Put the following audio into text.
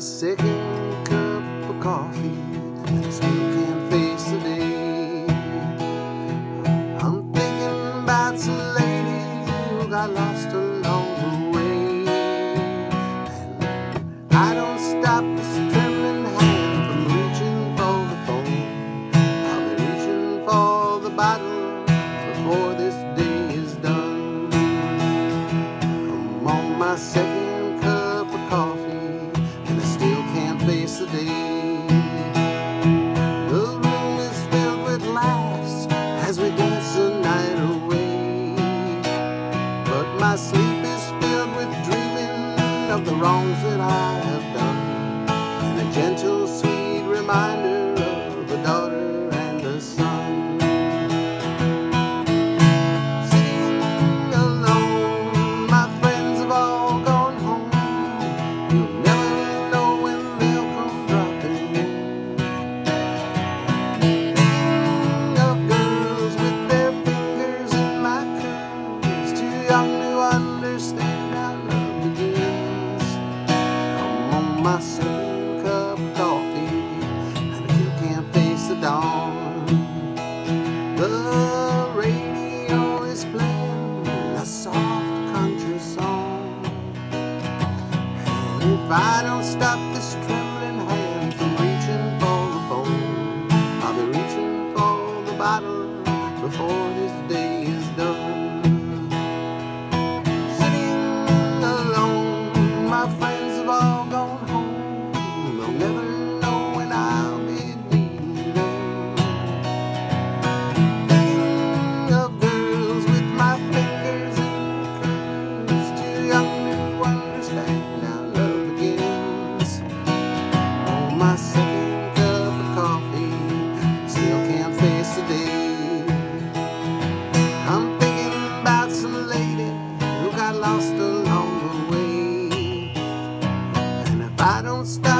second cup of coffee and still can't face the day. I'm thinking about some lady who got lost along the way. And I don't stop this trembling hand from reaching for the phone. I'll be reaching for the bottle before this day is done. I'm on my second wrongs that I have done and a gentle, sweet reminder if I don't stop this trembling hand from reaching for the phone, I'll be reaching for the bottle before I don't stop. to